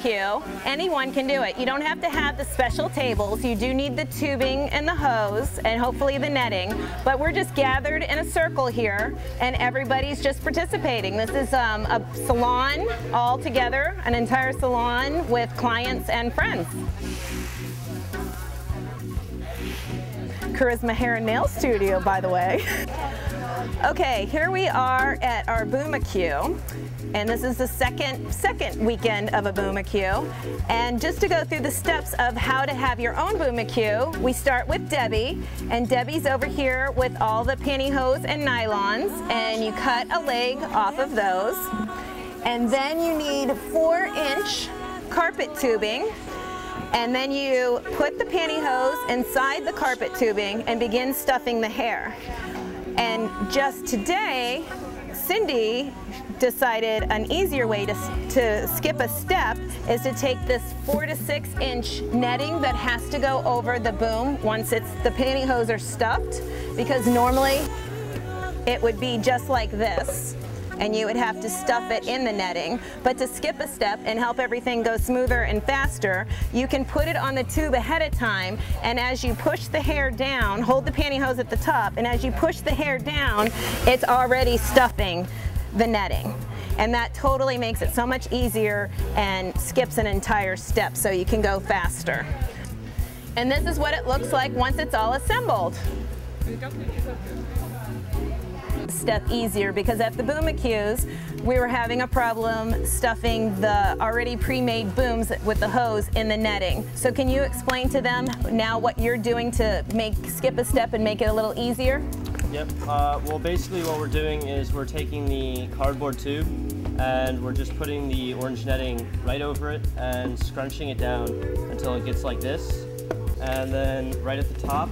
Q. Anyone can do it. You don't have to have the special tables. You do need the tubing and the hose and hopefully the netting. But we're just gathered in a circle here and everybody's just participating. This is um, a salon all together, an entire salon with clients and friends. Charisma Hair and Nail Studio, by the way. Okay, here we are at our Boomacue, and this is the second second weekend of a Boomacue. And just to go through the steps of how to have your own Boomacue, we start with Debbie, and Debbie's over here with all the pantyhose and nylons, and you cut a leg off of those. And then you need four inch carpet tubing, and then you put the pantyhose inside the carpet tubing and begin stuffing the hair. And just today, Cindy decided an easier way to, to skip a step is to take this four to six inch netting that has to go over the boom once it's the pantyhose are stuffed. Because normally it would be just like this and you would have to stuff it in the netting. But to skip a step and help everything go smoother and faster, you can put it on the tube ahead of time and as you push the hair down, hold the pantyhose at the top, and as you push the hair down, it's already stuffing the netting. And that totally makes it so much easier and skips an entire step so you can go faster. And this is what it looks like once it's all assembled step easier because at the Boomacues, we were having a problem stuffing the already pre-made booms with the hose in the netting. So can you explain to them now what you're doing to make skip a step and make it a little easier? Yep, uh, well basically what we're doing is we're taking the cardboard tube and we're just putting the orange netting right over it and scrunching it down until it gets like this. And then right at the top,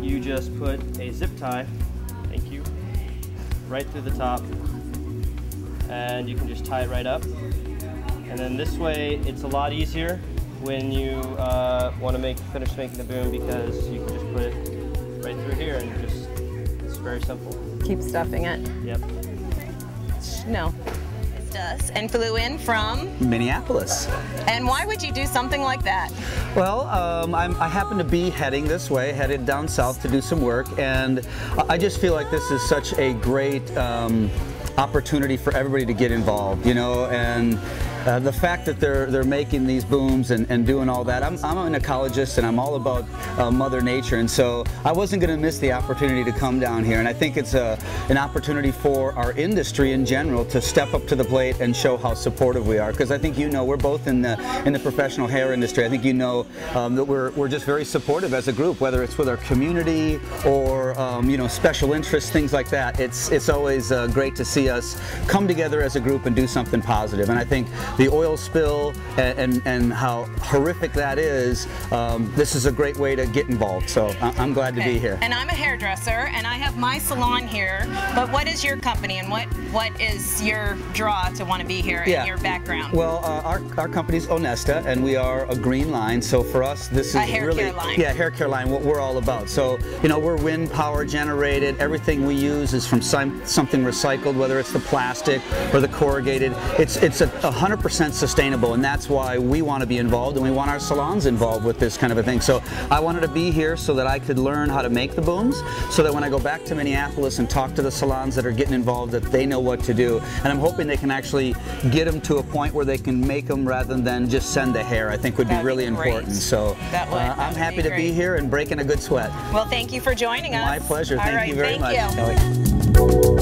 you just put a zip tie right through the top and you can just tie it right up. And then this way it's a lot easier when you uh, want to make finish making the boom because you can just put it right through here and just it's very simple. Keep stuffing it. Yep. No. Us and flew in from Minneapolis. And why would you do something like that? Well, um, i happen to be heading this way, headed down south to do some work, and I just feel like this is such a great um, opportunity for everybody to get involved, you know, and uh, the fact that they're they're making these booms and, and doing all that, I'm, I'm an ecologist and I'm all about uh, Mother Nature, and so I wasn't going to miss the opportunity to come down here, and I think it's a, an opportunity for our industry in general to step up to the plate and show how supportive we are, because I think you know we're both in the in the professional hair industry. I think you know um, that we're we're just very supportive as a group, whether it's with our community or um, you know special interests, things like that. It's it's always uh, great to see us come together as a group and do something positive. positive, and I think the oil spill and, and, and how horrific that is, um, this is a great way to get involved. So I'm glad to be here. And I'm a hairdresser and I have my salon here, but what is your company and what, what is your draw to want to be here yeah. in your background? Well, uh, our, our is Onesta and we are a green line. So for us, this is a hair really, care line. yeah, hair care line, what we're all about. So, you know, we're wind power generated. Everything we use is from some, something recycled, whether it's the plastic or the corrugated. It's, it's a 100% 100% sustainable, and that's why we want to be involved, and we want our salons involved with this kind of a thing. So I wanted to be here so that I could learn how to make the booms, so that when I go back to Minneapolis and talk to the salons that are getting involved, that they know what to do. And I'm hoping they can actually get them to a point where they can make them rather than just send the hair. I think would That'd be really be important. So that uh, I'm happy be to be here and breaking a good sweat. Well, thank you for joining us. My pleasure. Thank right, you very thank much. You.